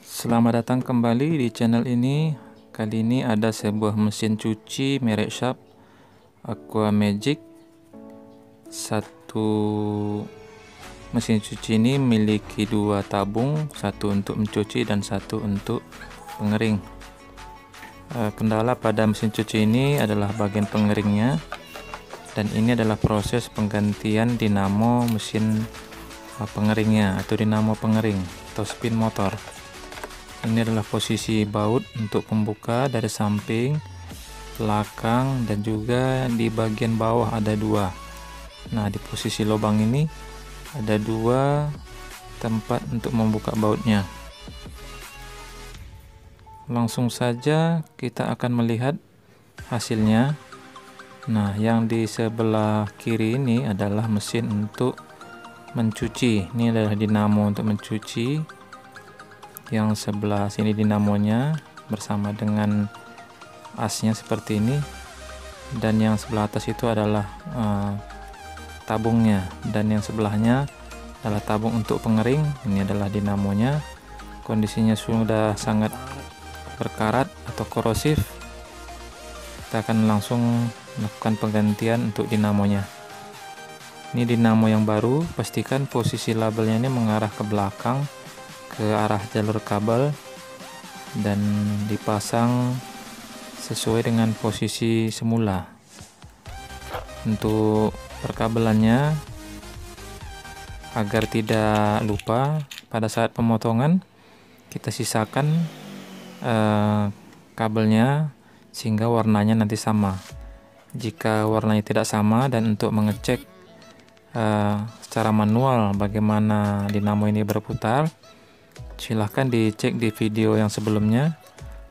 Selamat datang kembali di channel ini. Kali ini ada sebuah mesin cuci merek Sharp Aqua Magic. Satu mesin cuci ini memiliki dua tabung, satu untuk mencuci dan satu untuk pengering. Eh, kendala pada mesin cuci ini adalah bagian pengeringnya dan ini adalah proses penggantian dinamo mesin eh, pengeringnya atau dinamo pengering atau spin motor ini adalah posisi baut untuk pembuka dari samping belakang dan juga di bagian bawah ada dua. Nah di posisi lubang ini ada dua tempat untuk membuka bautnya. Langsung saja kita akan melihat hasilnya. Nah yang di sebelah kiri ini adalah mesin untuk mencuci. Ini adalah dinamo untuk mencuci yang sebelah sini dinamonya bersama dengan asnya seperti ini. Dan yang sebelah atas itu adalah uh, tabungnya. Dan yang sebelahnya adalah tabung untuk pengering. Ini adalah dinamonya. Kondisinya sudah sangat berkarat atau korosif. Kita akan langsung melakukan penggantian untuk dinamonya. Ini dinamo yang baru. Pastikan posisi labelnya ini mengarah ke belakang ke arah jalur kabel dan dipasang sesuai dengan posisi semula. Untuk perkabelannya agar tidak lupa pada saat pemotongan kita sisakan eh, kabelnya sehingga warnanya nanti sama. Jika warnanya tidak sama dan untuk mengecek eh, secara manual bagaimana dinamo ini berputar silahkan dicek di video yang sebelumnya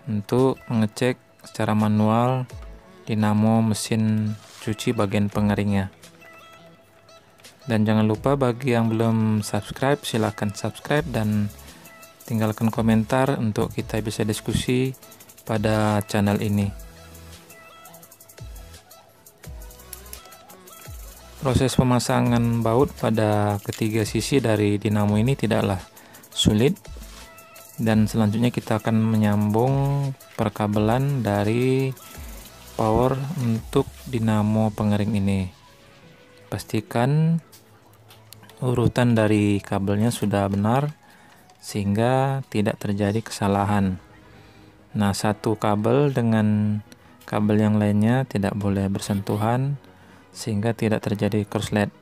untuk mengecek secara manual dinamo mesin cuci bagian pengeringnya. Dan jangan lupa bagi yang belum subscribe silahkan subscribe dan tinggalkan komentar untuk kita bisa diskusi pada channel ini. Proses pemasangan baut pada ketiga sisi dari dinamo ini tidaklah sulit dan selanjutnya kita akan menyambung perkabelan dari power untuk dinamo pengering ini. Pastikan urutan dari kabelnya sudah benar sehingga tidak terjadi kesalahan. Nah satu kabel dengan kabel yang lainnya tidak boleh bersentuhan sehingga tidak terjadi korslet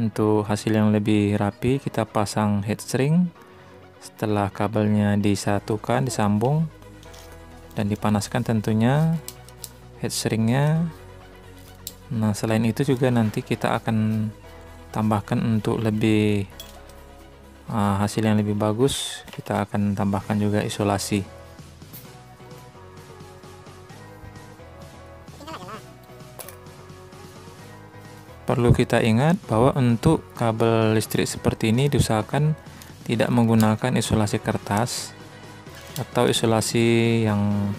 untuk hasil yang lebih rapi kita pasang head string setelah kabelnya disatukan disambung dan dipanaskan tentunya headstringnya nah selain itu juga nanti kita akan tambahkan untuk lebih uh, hasil yang lebih bagus kita akan tambahkan juga isolasi. Perlu kita ingat bahwa untuk kabel listrik seperti ini diusahakan tidak menggunakan isolasi kertas atau isolasi yang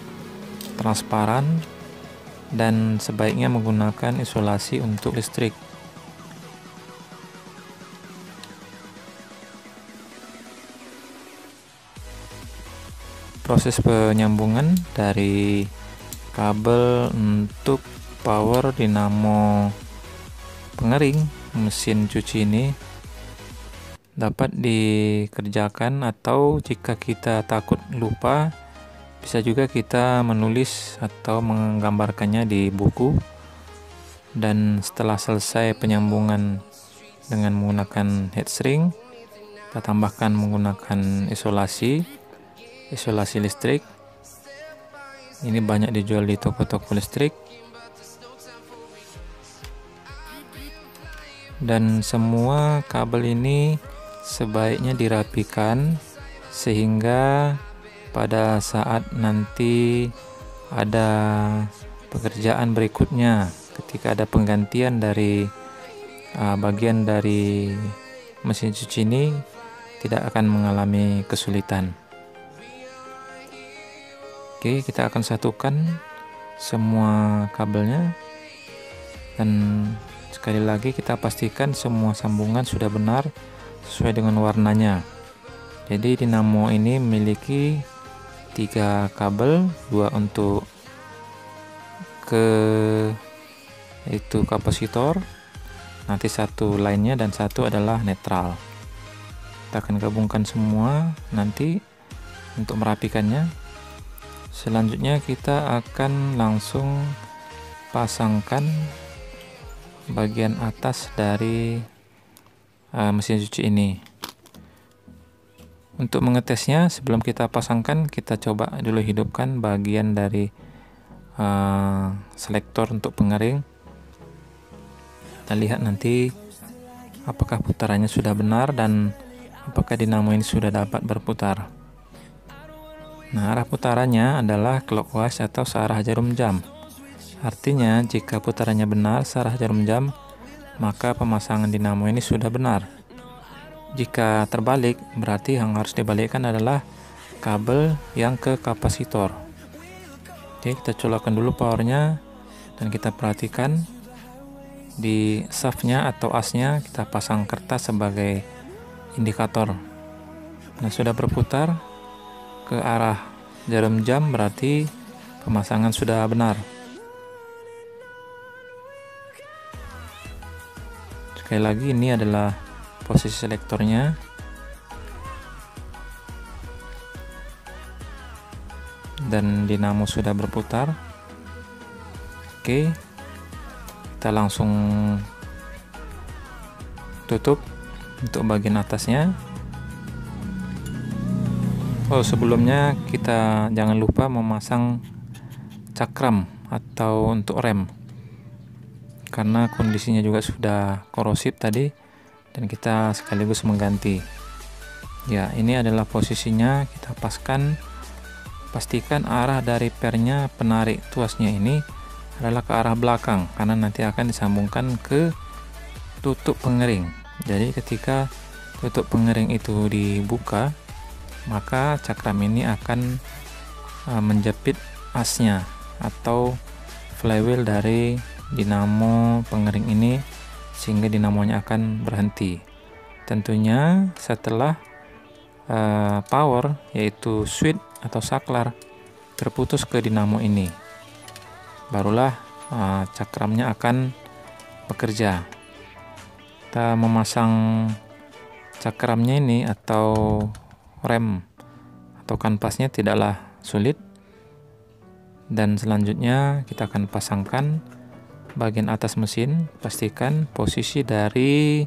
transparan dan sebaiknya menggunakan isolasi untuk listrik. Proses penyambungan dari kabel untuk power dinamo pengering mesin cuci ini dapat dikerjakan atau jika kita takut lupa bisa juga kita menulis atau menggambarkannya di buku. Dan setelah selesai penyambungan dengan menggunakan headstring kita tambahkan menggunakan isolasi isolasi listrik. Ini banyak dijual di toko-toko listrik. Dan semua kabel ini sebaiknya dirapikan sehingga pada saat nanti ada pekerjaan berikutnya ketika ada penggantian dari uh, bagian dari mesin cuci ini tidak akan mengalami kesulitan. Oke kita akan satukan semua kabelnya. Dan sekali lagi kita pastikan semua sambungan sudah benar sesuai dengan warnanya. Jadi dinamo ini memiliki tiga kabel dua untuk ke itu kapasitor nanti satu lainnya dan satu adalah netral. Kita akan gabungkan semua nanti untuk merapikannya. Selanjutnya kita akan langsung pasangkan bagian atas dari uh, mesin cuci ini. Untuk mengetesnya sebelum kita pasangkan kita coba dulu hidupkan bagian dari uh, selektor untuk pengering kita lihat nanti apakah putarannya sudah benar dan apakah dinamo ini sudah dapat berputar. Nah arah putarannya adalah clockwise atau searah jarum jam. Artinya jika putarannya benar searah jarum jam maka pemasangan dinamo ini sudah benar. Jika terbalik berarti yang harus dibalikkan adalah kabel yang ke kapasitor. Oke kita colokkan dulu powernya dan kita perhatikan di shaftnya atau asnya kita pasang kertas sebagai indikator. Nah sudah berputar ke arah jarum jam berarti pemasangan sudah benar sekali lagi ini adalah posisi selektornya. Dan dinamo sudah berputar. Oke kita langsung tutup untuk bagian atasnya. Oh sebelumnya kita jangan lupa memasang cakram atau untuk rem karena kondisinya juga sudah korosif tadi dan kita sekaligus mengganti. Ya ini adalah posisinya kita paskan. Pastikan arah dari pernya penarik tuasnya ini adalah ke arah belakang karena nanti akan disambungkan ke tutup pengering. Jadi ketika tutup pengering itu dibuka maka cakram ini akan uh, menjepit asnya atau flywheel dari dinamo pengering ini sehingga dinamonya akan berhenti. Tentunya setelah uh, power yaitu switch atau saklar terputus ke dinamo ini barulah uh, cakramnya akan bekerja. Kita memasang cakramnya ini atau rem atau kanvasnya tidaklah sulit. Dan selanjutnya kita akan pasangkan bagian atas mesin pastikan posisi dari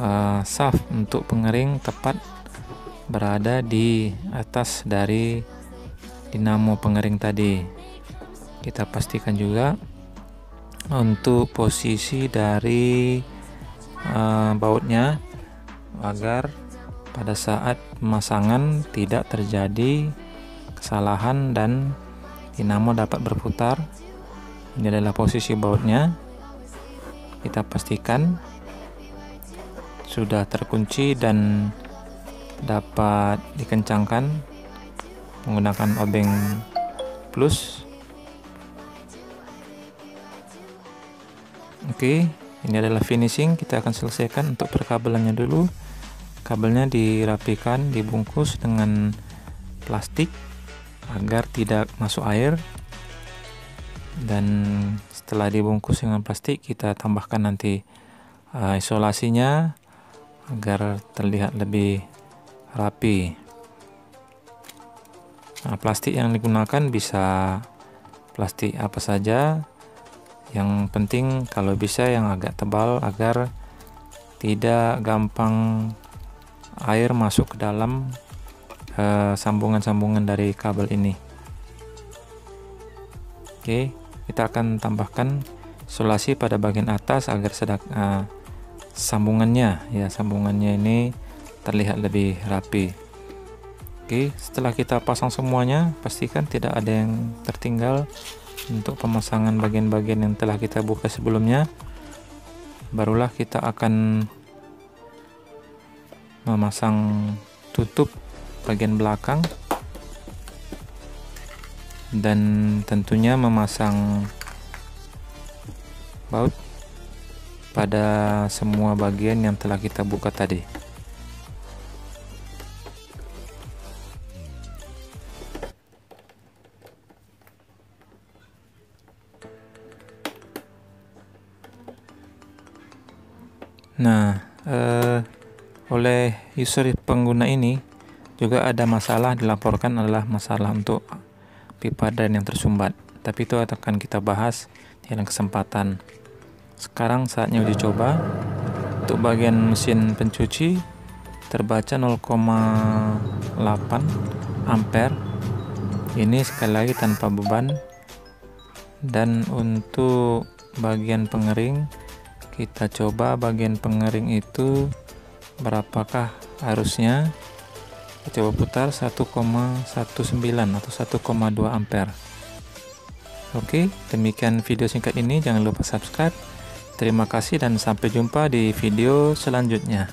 uh, shaft untuk pengering tepat berada di atas dari dinamo pengering tadi. Kita pastikan juga untuk posisi dari uh, bautnya agar pada saat pemasangan tidak terjadi kesalahan dan dinamo dapat berputar ini adalah posisi bautnya. Kita pastikan sudah terkunci dan dapat dikencangkan menggunakan obeng plus. Oke ini adalah finishing. Kita akan selesaikan untuk perkabelannya dulu. Kabelnya dirapikan dibungkus dengan plastik agar tidak masuk air dan setelah dibungkus dengan plastik kita tambahkan nanti uh, isolasinya agar terlihat lebih rapi. Nah, plastik yang digunakan bisa plastik apa saja. Yang penting kalau bisa yang agak tebal agar tidak gampang air masuk ke dalam eh, sambungan-sambungan uh, dari kabel ini. Oke kita akan tambahkan isolasi pada bagian atas agar sedang uh, sambungannya ya sambungannya ini terlihat lebih rapi. Oke setelah kita pasang semuanya pastikan tidak ada yang tertinggal untuk pemasangan bagian-bagian yang telah kita buka sebelumnya. Barulah kita akan memasang tutup bagian belakang dan tentunya memasang baut pada semua bagian yang telah kita buka tadi. Nah, eh, oleh user pengguna ini juga ada masalah dilaporkan adalah masalah untuk pipa drain yang tersumbat. Tapi itu akan kita bahas di dalam kesempatan. Sekarang saatnya uji coba. Untuk bagian mesin pencuci terbaca 0,8 ampere. Ini sekali lagi tanpa beban. Dan untuk bagian pengering kita coba bagian pengering itu berapakah harusnya. kita coba putar 1,19 atau 1,2 ampere. Oke demikian video singkat ini. Jangan lupa subscribe. Terima kasih dan sampai jumpa di video selanjutnya